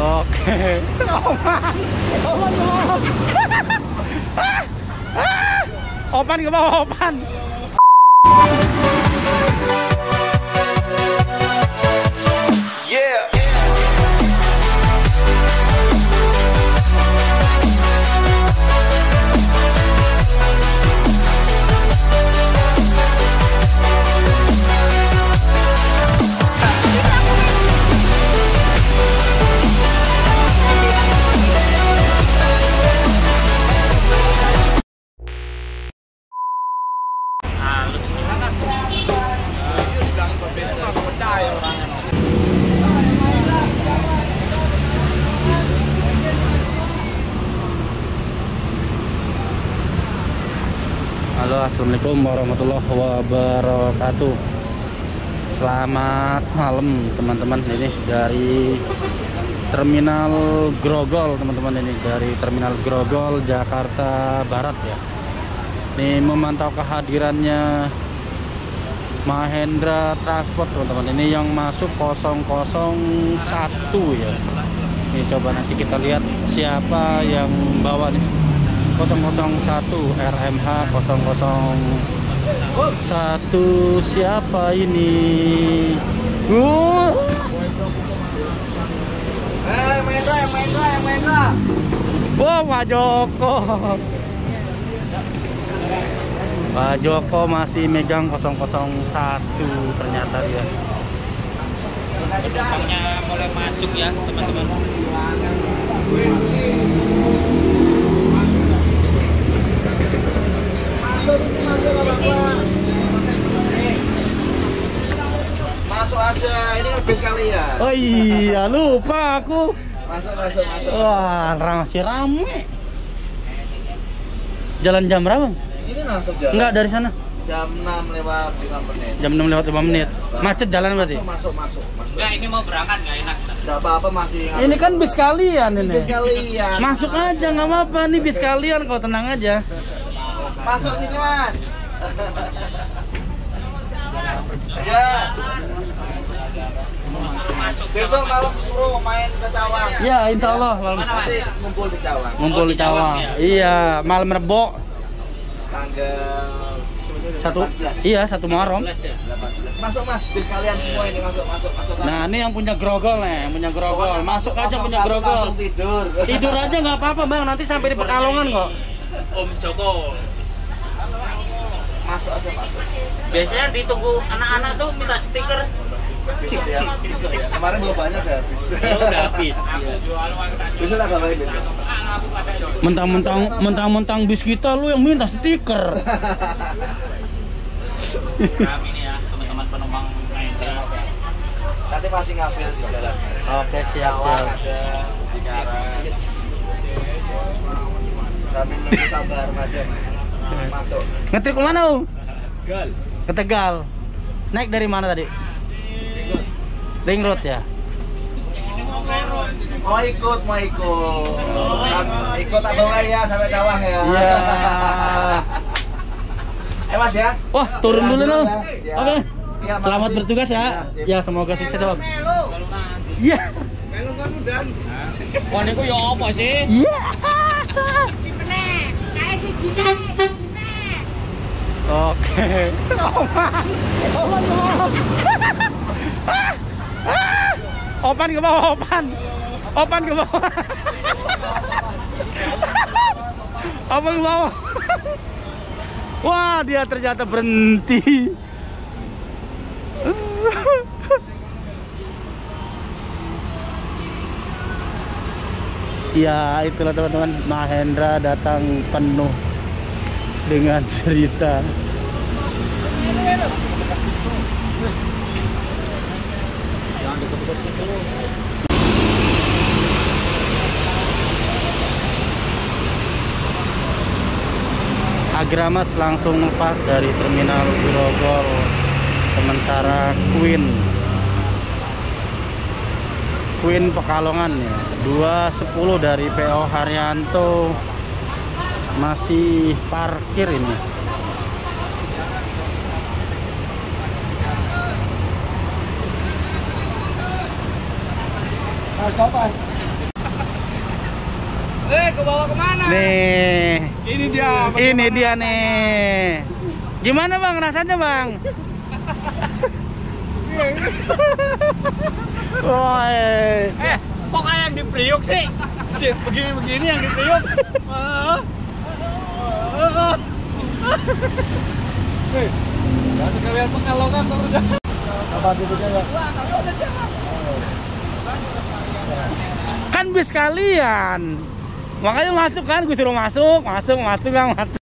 Oke. Oman. Oman ke bawah. Ah! Ah! Opan ke bawah, Opan. Assalamualaikum warahmatullahi wabarakatuh. Selamat malam teman-teman. Ini dari Terminal Grogol teman-teman ini dari Terminal Grogol Jakarta Barat ya. Ini memantau kehadirannya Mahendra Transport teman-teman. Ini yang masuk 001 ya. Ini coba nanti kita lihat siapa yang bawa nih. 001 RMH 001 siapa ini? Uh, Eh, wah Pak Joko. Pak Joko masih megang 001 ternyata dia. penumpangnya mulai masuk ya teman-teman Masuk, masuk lah Bapak. Masuk aja, ini kan bis kalian. Oh iya lupa aku. Masuk, masuk, masuk. Wah masih rame. Jalan jam berapa? Ini langsung jalan. Enggak dari sana. Jam 6 lewat 5 menit. Jam 6 lewat 5 menit. Macet jalan berarti. Masuk, masuk, masuk. masuk. enggak ini mau berangkat nggak enak Gak apa-apa masih. Ini kan bis kalian ini. Bis kalian. Masuk aja nggak apa-apa nih bis kalian kau tenang aja. Masuk sini, Mas. ya. Besok malam suruh main ke Cawang. Ya insya Allah malam Nanti ngumpul di Cawang. ngumpul di Cawang. Iya malam rebo Tanggal satu 18. iya satu Muharram. 18. Masuk Mas, bis kalian semua ini masuk masuk masuk. Nah ini yang punya grogol nih, yang punya grogol. Pokoknya Masuk aja 01 punya grogol. Tidur. Tidur aja nggak apa-apa bang, nanti sampai di Pekalongan kok. Om Joko masuk aja masuk. biasanya ditunggu anak-anak tuh minta stiker Besok ya, besok ya. Kemarin belum banyak udah habis. ya udah habis Besok tak bawain besok. Mentang-mentang mentang-mentang bis kita lu yang minta stiker. kami nih ya teman-teman penumpang Mahendra Nanti masih ngambil di jalan. Oke siap ada, Cikarang. Sambil nunggu tambah armada Mas. Masuk. Ngetrip ke mana, Um? Ke Tegal. Naik dari mana tadi? Ring Road ya. Mau ikut, mau ikut. Sam- ikut tak bawa ya sampai Cawang ya. Iya. eh Mas ya. Wah, turun dulu lu. Siap. Oke. Iya, Selamat makasih. bertugas ya. sip. Ya, semoga sukses, Bang. Iya. Wah ini ya apa sih? Iya. Oke. Oman. Oman ke bawah. Ah! Ah! Opan ke bawah, Opan. Opan ke bawah. Opan ke bawah. Wah, dia ternyata berhenti. Ya itulah teman-teman Mahendra datang penuh dengan cerita Agramas langsung lepas dari terminal Grogol sementara Queen. Queen Pekalongan ya. 210 dari PO Haryanto. Masih parkir ini Mas kapan? Eh, ke bawah ke mana? Nih, Ini dia. ini dia nih. Gimana bang rasanya bang? Woi, Eh, kok kayak yang di Priuk sih? Sih, begini-begini yang di Priuk. Ah. Ah. Hei, nggak sekalian pekalongan tuh udah. Apa duduknya ya? Wah, kalau udah jangan. Kan bis kalian. Makanya masuk kan, gue suruh masuk, masuk, masuk, masuk.